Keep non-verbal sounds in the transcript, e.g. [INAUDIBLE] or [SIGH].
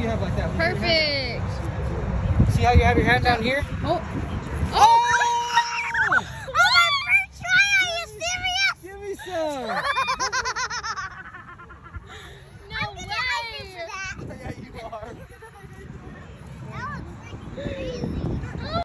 do you have like that? Perfect. See how you have your hand down here? Oh. Oh! oh! oh first try. Are you serious? Give me some. [LAUGHS] [LAUGHS] Yeah, you are. that looks freaking crazy.